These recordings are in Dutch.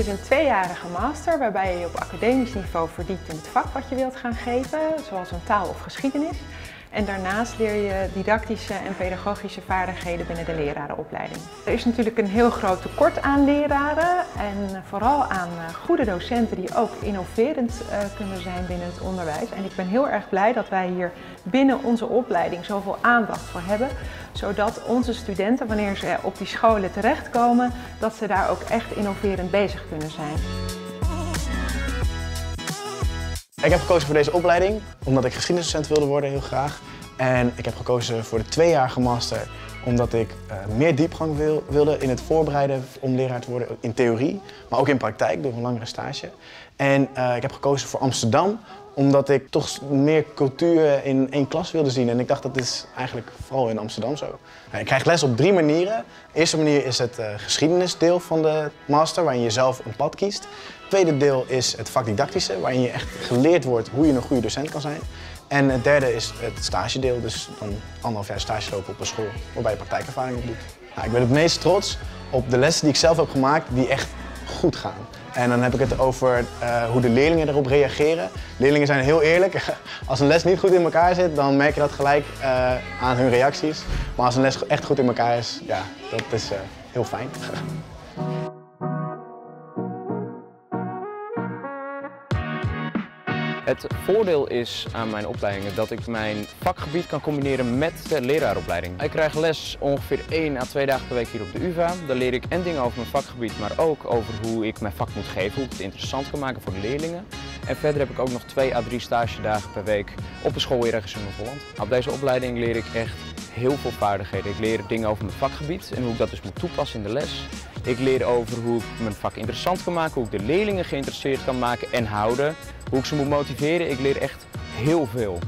is een tweejarige master waarbij je op academisch niveau verdiept in het vak wat je wilt gaan geven, zoals een taal of geschiedenis. En daarnaast leer je didactische en pedagogische vaardigheden binnen de lerarenopleiding. Er is natuurlijk een heel groot tekort aan leraren en vooral aan eh, goede docenten die ook innoverend eh, kunnen zijn binnen het onderwijs. En ik ben heel erg blij dat wij hier binnen onze opleiding zoveel aandacht voor hebben, zodat onze studenten, wanneer ze op die scholen terechtkomen, dat ze daar ook echt innoverend bezig kunnen zijn. Ik heb gekozen voor deze opleiding omdat ik geschiedenisdocent wilde worden, heel graag. En ik heb gekozen voor de tweejarige master omdat ik uh, meer diepgang wil, wilde in het voorbereiden om leraar te worden in theorie, maar ook in praktijk door een langere stage. En uh, ik heb gekozen voor Amsterdam omdat ik toch meer cultuur in één klas wilde zien. En ik dacht dat is eigenlijk vooral in Amsterdam zo. Ik krijg les op drie manieren. De eerste manier is het uh, geschiedenisdeel van de master, waarin je zelf een pad kiest. Het tweede deel is het vakdidactische, waarin je echt geleerd wordt hoe je een goede docent kan zijn. En het derde is het stagedeel, dus dan anderhalf jaar stage lopen op een school, waarbij je praktijkervaring op doet. Nou, ik ben het meest trots op de lessen die ik zelf heb gemaakt, die echt goed gaan. En dan heb ik het over uh, hoe de leerlingen erop reageren. Leerlingen zijn heel eerlijk. Als een les niet goed in elkaar zit, dan merk je dat gelijk uh, aan hun reacties. Maar als een les echt goed in elkaar is, ja, dat is uh, heel fijn. Het voordeel is aan mijn opleidingen dat ik mijn vakgebied kan combineren met de leraaropleiding. Ik krijg les ongeveer 1 à 2 dagen per week hier op de UvA. Daar leer ik en dingen over mijn vakgebied, maar ook over hoe ik mijn vak moet geven, hoe ik het interessant kan maken voor de leerlingen. En verder heb ik ook nog 2 à 3 stagedagen per week op een school ergens in Noord-Holland. Op deze opleiding leer ik echt heel veel vaardigheden. Ik leer dingen over mijn vakgebied en hoe ik dat dus moet toepassen in de les. Ik leer over hoe ik mijn vak interessant kan maken, hoe ik de leerlingen geïnteresseerd kan maken en houden. Hoe ik ze moet motiveren. Ik leer echt heel veel.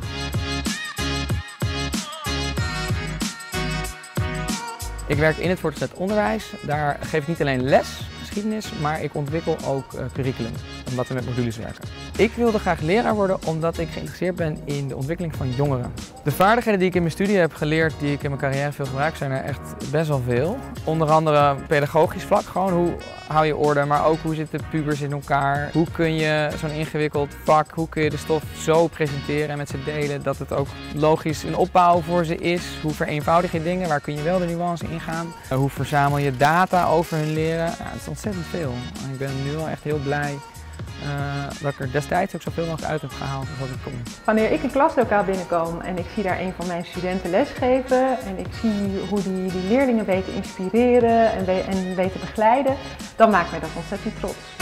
Ik werk in het voortgezet onderwijs. Daar geef ik niet alleen les, geschiedenis, maar ik ontwikkel ook uh, curriculum, omdat we met modules werken. Ik wilde graag leraar worden omdat ik geïnteresseerd ben in de ontwikkeling van jongeren. De vaardigheden die ik in mijn studie heb geleerd, die ik in mijn carrière veel gebruik, zijn er echt best wel veel. Onder andere pedagogisch vlak, gewoon hoe hou je orde, maar ook hoe zitten pubers in elkaar. Hoe kun je zo'n ingewikkeld vak, hoe kun je de stof zo presenteren en met ze delen dat het ook logisch een opbouw voor ze is. Hoe vereenvoudig je dingen, waar kun je wel de nuance in gaan. Hoe verzamel je data over hun leren. Ja, het is ontzettend veel. Ik ben nu wel echt heel blij uh, dat ik er destijds ook zoveel mogelijk uit heb gehaald als wat ik kon. Wanneer ik een klaslokaal binnenkom en ik zie daar een van mijn studenten lesgeven en ik zie hoe die, die leerlingen weten inspireren en, we en weten begeleiden, dan maakt mij dat ontzettend trots.